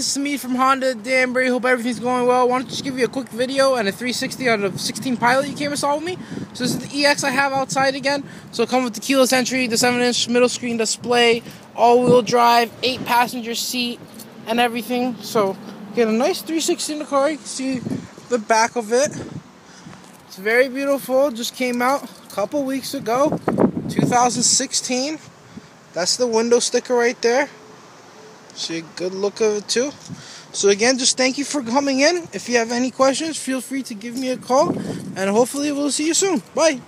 this is me from Honda Danbury. Hope everything's going well. Wanted to just give you a quick video and a 360 out of 16 Pilot you came and saw with me. So this is the EX I have outside again. So it comes with the keyless entry, the 7-inch middle screen display, all-wheel drive, 8-passenger seat, and everything. So get a nice 360 in the car. You can see the back of it. It's very beautiful. Just came out a couple weeks ago, 2016. That's the window sticker right there. See a good look of it too. So again, just thank you for coming in. If you have any questions, feel free to give me a call, and hopefully we'll see you soon. Bye.